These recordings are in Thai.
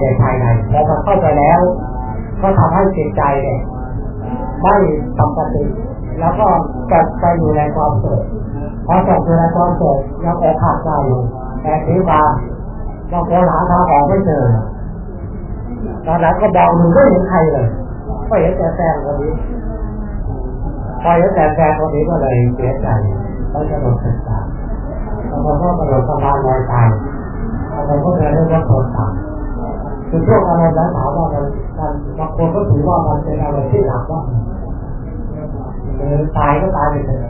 ในภายในพอมันเข้าไปแล้ว ก็ทำให้จิตใจเนี่ยไม่ปกติแล้วก็เกิดไปอยู่ในความสุขพอตกอยู่ในความสุขยังอกหักใจอยู่แต่ทีว่าเราโหาทางออกไม่เจอตอนนั้นก็มองดูไม่เห็นใครเลยก็เห็นแต่แฟนคนนี้พอเห็นแต่แฟนคนนี้ก็เลยเสียใจเขาจะโดนศึกษาบางคนก็กระโดดสะพานลอยตายบางคนก็เดินด้วยรถชนตา ยคือพวกอารมณ์นั้นถามว่ามันมันบางคนก็ถือว่ามันเป็นอะไรที่หนักว่าตายก็ตายไปเลย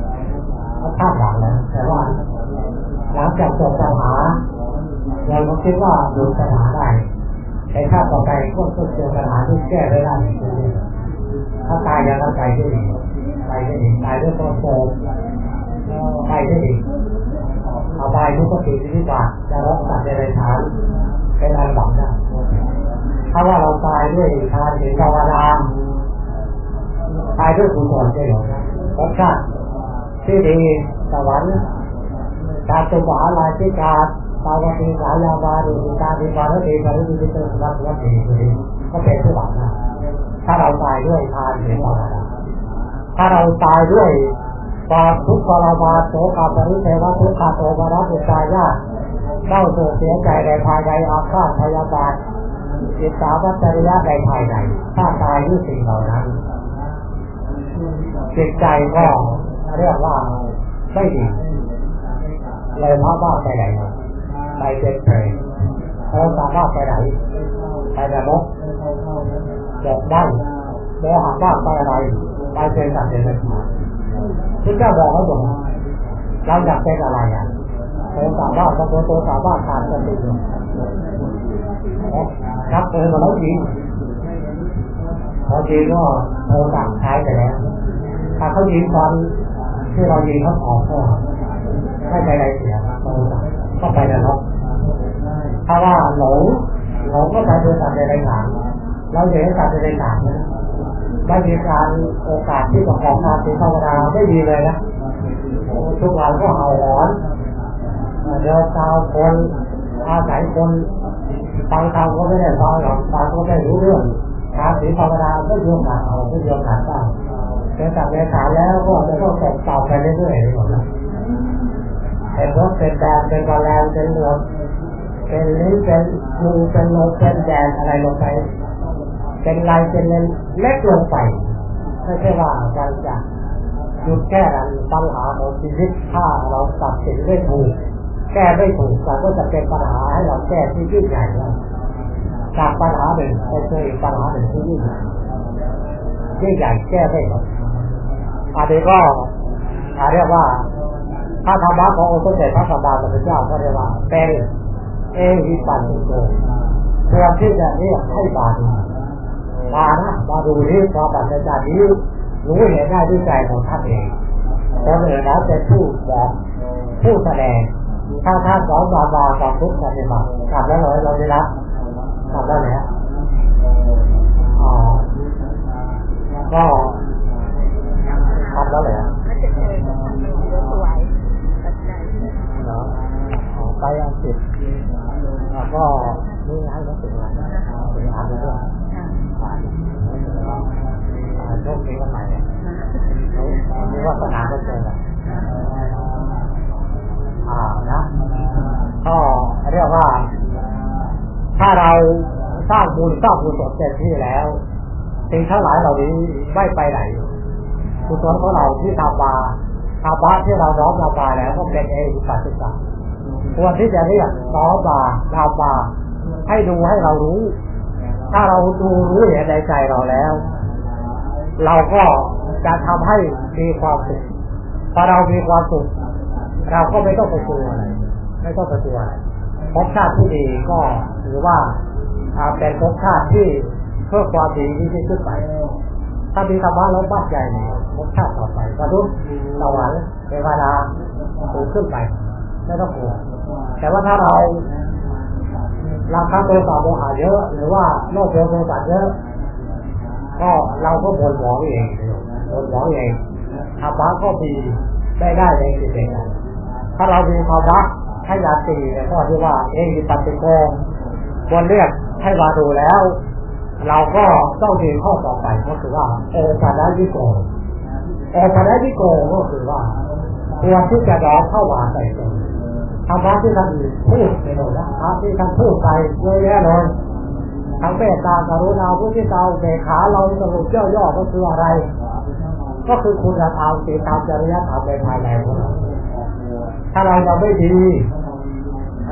ก็คาดหวังแล้วแต่ว่าหลังจากจบปัญหาเราก็คิดว่าดูปัญหาได้แต่ถ้าต่อไปก็ต้องเจอปัญหาที่แก้ไม่ได้ถ้าตายอย่างนั้นใจได้ดีไปได้ดีตายด้วยความโศกไปได้ดีเอาไปทุกข์ติที่ว่าจะรับสัตว์ในฐานเป็นอันดับได้ ถ้าว่าเราตายด้วยทานหรือภาวนาตายด้วยกุศลใช่ไหมรสชาติที่ดีสวรรค์การตุบาลายที่การตาวตีสายาบาดูการดีบาลตีบาลีดีเตอร์วัดวัดดีก็เป็นผู้หลังนะถ้าเราตายด้วยทานหรือภาวนาถ้าเราตายด้วยความทุกข์ทรมานโศกปริเทวทุกขโทมนัสตายาเศร้าโศกเสียใจในภายในอาฆาตพยาบาท จิตสาวัจริยะในภายในถ้าตายด้วยสิ่งเหล่านั้นจิตใจก็เรียกว่าไม่ดีเลยพระว่าไปไหนไปเป็นเพลงเราสามารถไปไหนไปนรกจบได้โมหะว่าไปอะไรไปเป็นสัตว์เดรัจฉานที่เจ้าบอกเขาบอกเราอยากเป็นอะไรอะโตสามารถโตโตสามารถขาดสติ ครับเออมาแล้วจริงพอจริงก็โทรสั่งใช้ไปแล้วถ้าเขายิงตอนที่เรายิงเขาออกก็ไม่ไปไรเสียโทรสั่งก็ไปนรกถ้าว่าหลงหลงก็ไปโดยสัตว์ในไรหางเราเห็นสัตว์ในไรหางนะไม่มีการโอกาสที่จะของงานเป็นธรรมดาไม่ดีเลยนะทุกวันก็เอาหอนเดินตามคน อาศัยคนฟังธรรมก็ไม่ได้ฟังหรอกฟังก็ไม่รู้เรื่องกาศีลภาวนาไม่ยอมขาเอาไม่ยอมขาได้เป็นสัตว์ในขาแล้วก็จะต้องตกต่อไปเรื่อยๆหมดนะเป็นรถเป็นแดนเป็นกระแลนเป็นเรือเป็นลิ้นเป็นมือเป็นโลเป็นแดนอะไรลงไป เป็นลายเป็นเล็กลงไปไม่ใช่ว่าการจะหยุดแก้ปัญหาของชีวิตถ้าเราตัดสินไม่ถูก แก้ไม่ถูกเราก็จะเป็นปัญหาให้เราแก้ที่ยิ่งใหญ่แล้วจากปัญหาหนึ่งไปเจออีกปัญหาหนึ่งที่ยิ่งใหญ่ยิ่งใหญ่แก้ไม่หมดอันนี้ก็เรียกว่าถ้าธรรมะขององค์สมเด็จพระสัมมาสัมพุทธเจ้าก็เรียกว่าเป็นเอหิปัสสิโกควรที่จะเรียกให้บาดูมานะมาดูนี้ความปัจจัยนี้รู้เห็นได้ด้วยใจของท่านเองคนอื่นแล้วเป็นผู้บอกผู้แสดง ถ้าท่าสอนบาบาความทุกข์ปฏิบัติกลับแล้วเลยเราได้รับกลับแล้วเนี่ยอ๋อก็ทำแล้วเลยเนาะไปอังกฤษก็นี่ให้เขาถึงแล้วถึงอ่านแล้วด้วยโชคดีกันใหม่เนี่ยมีวาสนาก็เจอกันอ่า นะก็เรียกว่า ถ้าเราสร้างบุญสร้างกุญศลเต็มที่แล้วสิ่งทั้งหลายเหล่านี้ไม่ไปไหนกุศลของเราที่ทำมาทำบ้าที่เราน้อมมาไปแล้วก็เป็นเองปัจจุบันควรที่จะเรียกน้อมมาทำมาให้ดูให้เรารู้ ถ้าเราดูรู้เห็นในใจเราแล้ว เราก็จะทำให้มีความสุขพอเรามีความสุข เราก็ไม่ต้องไปกลัวอะไรไม่ต้องไปกลัวอะไรภพชาติที่ดีก็ถือว่าเป็นภพชาติที่เพื่อความดีที่ขึ้นไป ถ้ามีธรรมะแล้วบ้านใหญ่เนี่ยภพชาติต่อไปมนุษย์สวรรค์เทวดาสูงขึ้นไปไม่ต้องกลัวแต่ว่าถ้าเราราคาโทรศัพท์โมหะเยอะ หรือว่าโลภโทรศัพท์เยอะก็เราก็บ่นหวงเองบ่นหวงเองธรรมะก็มีได้ได้ในจิตเอง ถ้าเรามีภาวะให้ยาตีเนี่ยก็ที่ว่าเองมีปฏิโกควรเรียกให้มาดูแล้ว เราก็ต้องมีข้อต่อไปก็คือว่าโอปารายิโกโอปารายิโกก็คือว่าควรที่จะร้องเข้ามาใส่ตนธรรมะที่ท่านพูดในโลกนะธรรมที่ท่านพูดไปเยอะแยะเลยทั้งเมตตากรุณาผู้ที่เราเบขาเราสรุปย่อๆก็คืออะไร ก็คือคุณธรรมศีลธรรมจริยธรรมในภายในของเรา ถ้าเราเราไม่ดี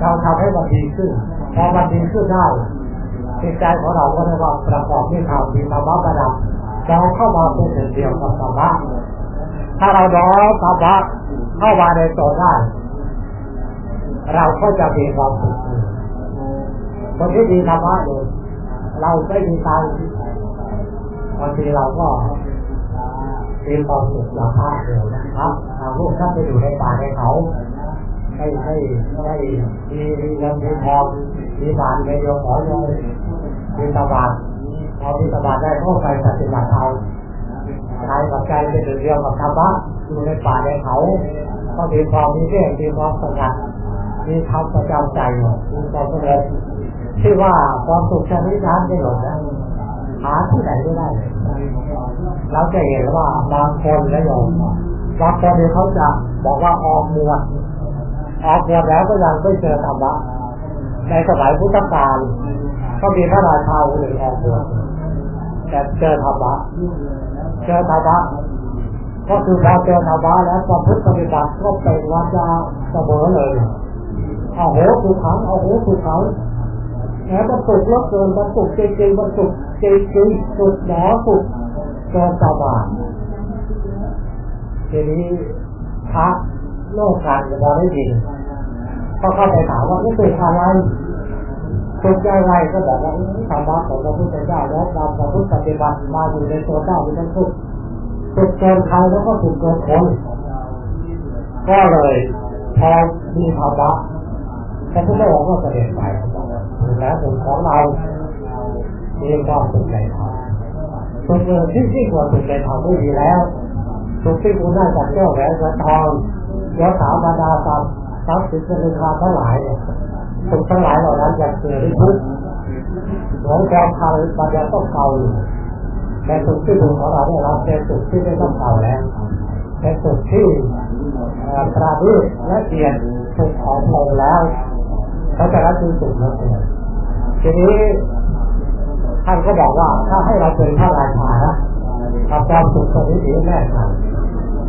เราทำให้มันดีขึ้น พอมันดีขึ้นได้จิตใจของเราก็ได้ว่าประกอบด้วยธรรมมีธรรมะประดับเราเข้ามาเป็นหนึ่งเดียวกับธรรมะถ้าเราน้อมธรรมะเข้ามาในตัวได้ เราก็จะมีความสุขคนที่ดีธรรมะเลยเราไม่มีตังบางทีเราก็มีความสุขราคาเดียนะครับ เอาลูกท่านไปอยู่ในป่าในเขาให้ให้ให้มีเงินมีทองมีบานมีโยมขอโยมมีตบาทพอมีตบาทได้ก็ไปปฏิบัติเอาใจกับใจเป็นหนึ่งเดียวกับธรรมะอยู่ในป่าในเขา ก็มีความมีเรื่องมีความสงัดมีธรรมประจำใจมีความสงบที่ว่าความสุขชนิดนั้นได้หรอกนะหาที่ไหนไม่ได้ เราจะเห็นว่าบางคนและโยม บางคนเนี่ยเขาจะบอกว่าออกมวดออกมวดแล้วก็ยังไม่เจอธรรมะในสมัยพุทธกาลก็มีพระราชาคนหนึ่งออกมวดแต่เจอธรรมะเจอธรรมะก็คือพอเจอธรรมะแล้วความพุทธปฏิบัติก็เป็นวัจาเสมอเลยเอาโหสุขังเอาโหสุขังแหมมันสุกแล้วเกินมันสุกจริงๆมันสุกจริงๆสุกหนอสุกเกินสบาย ทีนี้พระโลกการจะมองได้ยินก็เข้าไปถามว่านี่เป็นอะไรสุขยังไงก็บอกว่าธรรมะของพระพุทธเจ้าแล้วนำพระพุทธปฏิบัติมาอยู่ในตัวเจ้าเป็นทั้งสุขสุขเกินใครแล้วก็สุขเกินคนก็เลยพอมีธรรมะพระพุทธองค์ก็เสด็จไปถึงแล้วสุขของเรามีควาสุขในธรรมสุขที่ที่ควรสุขในธรรมไม่มีแล้ว สุขที่คุณได้จากแก้วแหวนเงินทองยศถาบรรดาทรัพย์ทรัพย์สินเงินทองทั้งหลายเนี่ยสุขทั้งหลายเหล่านั้นอยากเกิดทุกข์หมือนแก้วคาร์มันจะต้องเก่าอยู่แต่สุขที่บุญของเราได้รับเป็นสุขที่ไม่ต้องเก่าแล้วเป็นสุขที่กระดุและเอียดสุขของพงแล้วเขาจะรับคือสุขแล้วเนี่ยทีนี้ท่านก็บอกว่าถ้าให้เราเป็นพระราชานะทำความสุขตรงนี้ดีแน่นอน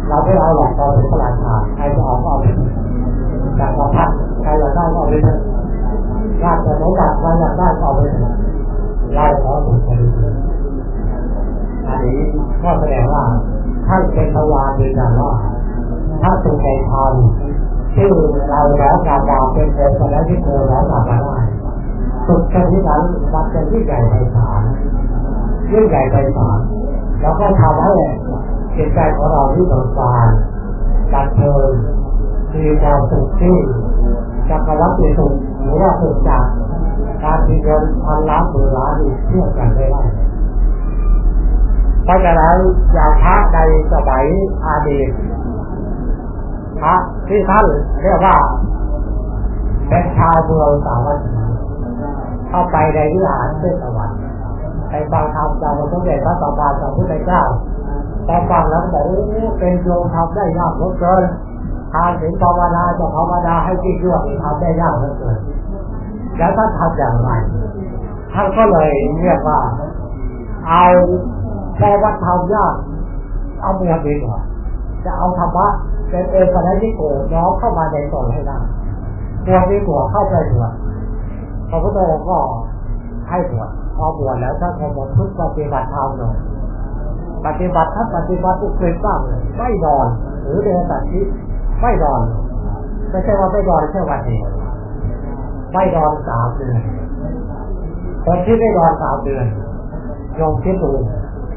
เราไม่เอาหลอกเราเป็นพระราชาใครจะออกก็เอาไปจากเราพักใครอยากได้ก็เอาไปเลยราชสมบัติใครอยากได้ก็เอาไปเลยเราขอสุขไปอันนี้ก็แสดงว่าท่านเป็นทวารยืนยันว่าถ้าสุขในธรรมที่เราแล้วการดาวเป็นเอกแล้วที่เธอแล้วกลับมาได้สุดแค่ที่นั้นมันจะยิ่ใหญ่ไพศาลยิ่งใหญ่ไพศาลแล้วก็ทำให้ จิตใจของเราที่สงสารดับเพลินมีความสุขที่จักรวรรดิสุขหรือว่าสุขจากการที่เงินพันล้านหมื่นล้านอีกเทียบกันได้เพราะฉะนั้นอย่าพระในสมัยอาดีตพระที่ท่านเรียกว่าเป็นชาวเมืองสาวัตถีเข้าไปในวิหารเทศวรรค์ไปฟังธรรมจากพระสมเด็จพระสัมมาสัมพุทธเจ้า พอฟังแล้วบอกเป็นโยมทำได้ยากเหลือเกินทานถึงภาวนาจะภาวนาให้จริงด้วยทำได้ยากเหลือเกินแล้วท่านทำอย่างไรท่านก็เลยเรียกว่า เอาพอวัดทำยากเอาเมียดีกว่าจะเอาธรรมะเป็นเอกนัยที่โกน้อมเข้ามาในตนให้ได้ตัวที่หัวเข้าไปหัวพระพุทธองค์ก็ให้บวชพอบวชแล้วถ้าพอบวชทุกปฏิบัติธรรมเลย ปฏิบัติถ้าปฏิบัติทุกเป็นบ้างไม่นอน หรือเดินตัดที่ไม่นอนไม่ใช่ว่าไม่นอนแค่วันเดียวไม่นอนสามเดือนคนที่ไม่นอนสามเดือนยงคิดดู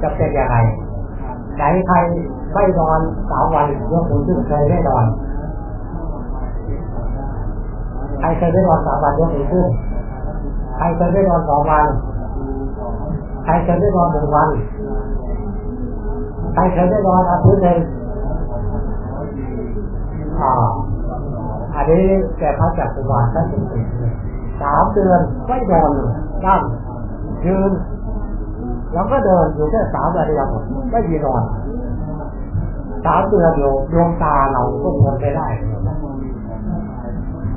จะเป็นยังไงไหนใครไม่นอนสามวันยกมือขึ้นเคยไม่นอนใครเคยได้นอนสามวันยกมือขึ้นใครเคยได้นอนสองวันใครเคยได้นอนหนึ่งวัน ใครเคยได้นอนอาทิตย์หนึ่งอ่าอันนี้แกพระจักรวาลท่านเป็นสามเดือนไม่นอนนั่งยืนแล้วก็เดินอยู่แค่สามนาทีผมไม่ยีนอนสามเดือนอยู่ดวงตาเราก็มองไปได้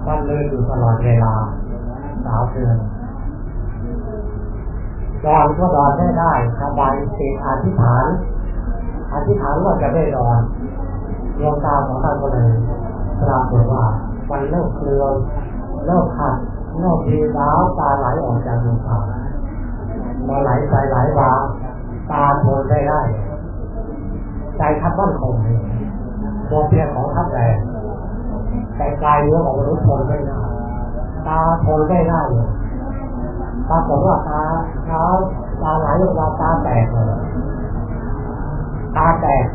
มันเลยอยู่ตลอดเวลาสามเดือนนอนก็นอนได้ได้สบายติอธิษฐาน อธิษฐานว่าจะได้นอนดวงตาของท่านก็เลยปรากฏว่ามันเริ่มเคลือนเริ่มขัดเริ่มทีร้าวตาไหลออกจากดวงตามาไหลไปไหลมาตาทนได้ได้ใจทับมั่นคงตัวเพียงของท่านแรงแต่กายเนื้อของมนุษย์ทนได้ได้ตาทนได้ได้เลยปรากฏว่าตาเท้าตาไหลลงมาตาแตกเลย ตาแตก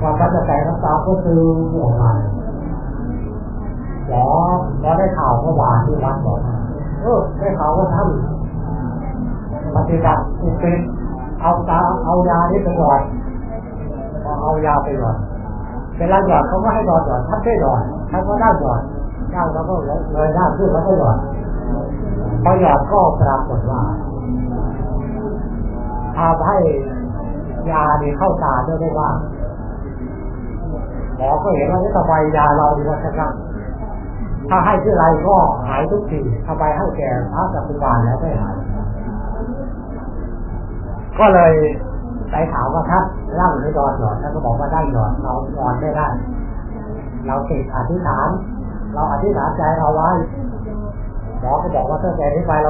ความรักจะแตกน้ำตาก็คือออกมาหมอหมอได้ข่าวเมื่อวานที่วัดบอกเออได้ข่าวว่าท่านปฏิบัติอุปิศเอาตาเอายานี้ไปหยอดเอายาไปหยอดเวลาหยอดเขาก็ให้หยอดหยอดท่านไม่หยอดท่านก็ได้หยอดได้าแล้วก็เลยได้ขึ้นแล้วก็หยอดพอหยอดก็ปรากฏว่าทำให้ ยาเนี่ยเข้าตาด้วยได้ว่าหมอก็เห็นว่านี่ทำไมยาเราดีกว่าชักถ้าให้ที่ไรก็หายทุกทีทำไมให้แก่พระจักรวาลแล้วไม่หาย ก็เลยไปถามว่าท่านร่างหรือนอนหยอท่านก็บอกว่าได้หยอเรานอนไม่ได้ เราติดอธิษฐาน เราอธิษฐานใจเอาไว้หมอก็บอกว่าตั้งแต่นี้ไปเรา